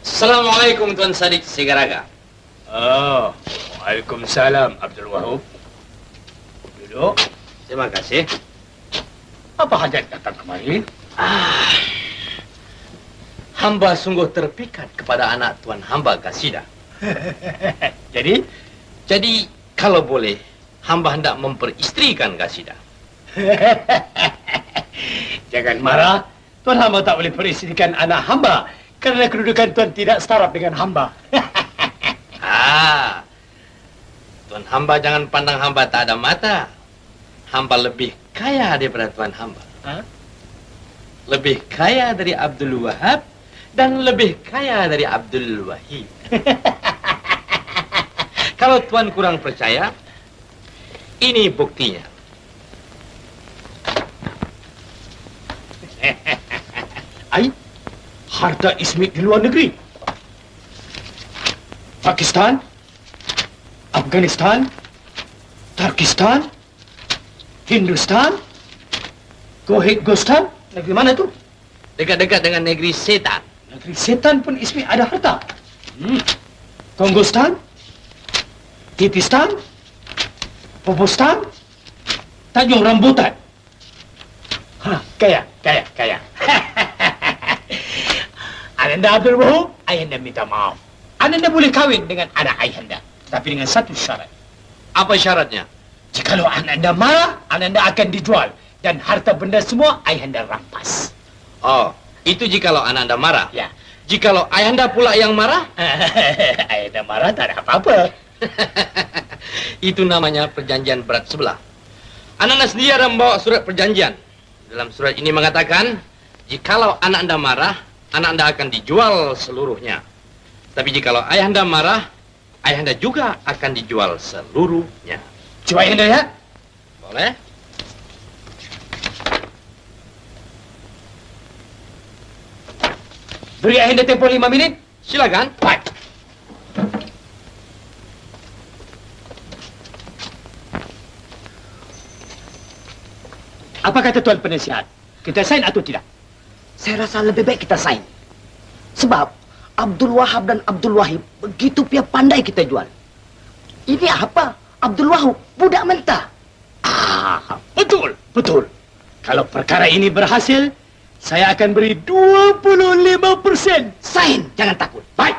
Assalamualaikum Tuan Sadiq Sigaraga. Oh, Waalaikumsalam Abdul Wahab. Duduk. Terima kasih. Apa hajat datang kemari? Hamba sungguh terpikat kepada anak Tuan Hamba Kasida. Jadi, Jadi, kalau boleh, hamba hendak memperistrikan Kasida. jangan marah. Tuan hamba tak boleh peristrikan anak hamba kerana kedudukan tuan tidak setara dengan hamba. Ah, Tuan Hamba jangan pandang hamba tak ada mata. Hamba lebih kaya daripada Tuan Hamba. Ha? Lebih kaya dari Abdul Wahab dan lebih kaya dari Abdul Wahid. Kalau Tuan kurang percaya, ini buktinya. Ai, harta Ismit di luar negeri. Pakistan, Afghanistan, Turkistan, Hindustan, Gohit-Gostan. Negeri mana tu? Dekat-dekat dengan negeri setan. Negeri setan pun Ismit ada harta. Hmm. Kongostan, Kitistan, Popostan, Tanjung Rambutan. Ha, kaya, kaya, kaya. Ananda Abdul Wahab, Ayahanda minta maaf. Ananda boleh kahwin dengan anak Ayahanda. Tapi dengan satu syarat. Apa syaratnya? Jikalau Ananda marah, Ananda akan dijual. Dan harta benda semua Ayahanda rampas. Oh, itu jikalau anak anda marah. Ya. Jikalau ayahanda pula yang marah, Ayahanda marah tak ada apa-apa. itu namanya perjanjian berat sebelah. Anak anda sendiri ada membawa surat perjanjian. Dalam surat ini mengatakan, jikalau anak anda marah, anak anda akan dijual seluruhnya. Tapi jikalau ayah anda marah, ayah anda juga akan dijual seluruhnya. Cuba Ayahanda lihat. Boleh? Beri Ayahanda tempoh lima minit. Silakan. Baik. Apa kata Tuan Penasihat? Kita sign atau tidak? Saya rasa lebih baik kita sign. Sebab Abdul Wahab dan Abdul Wahib begitu pia pandai kita jual. Ini apa? Abdul Wahab budak mentah. Ah, betul, betul. Kalau perkara ini berhasil, saya akan beri 25 persen. Sign, jangan takut. Baik.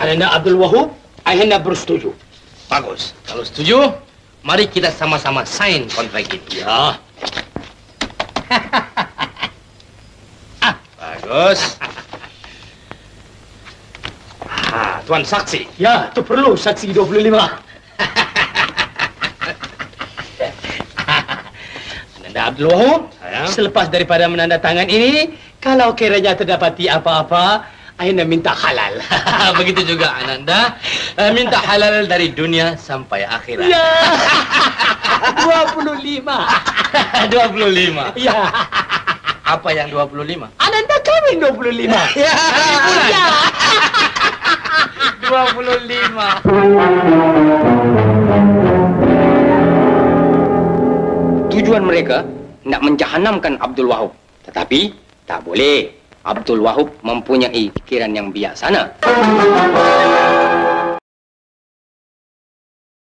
Ayahanda Abdul Wahab, Ayahanda bersetuju. Bagus. Kalau setuju, mari kita sama-sama sign kontrak ini. Ya. Bagus. Ah, Tuan saksi. Ya, itu perlu saksi 25. Ananda Abdul Wahab, Sayang. selepas daripada menandatangan ini, kalau kiranya terdapati apa-apa, Ayahanda minta halal. Begitu juga Ananda eh, minta halal dari dunia sampai akhirat. ya, 25. 25. Ya, Apa yang 25? Ananda kawin 25. Ya, Ya. 25. Tujuan mereka nak menjahanamkan Abdul Wahab. Tetapi tak boleh. Abdul Wahab mempunyai fikiran yang bijaksana.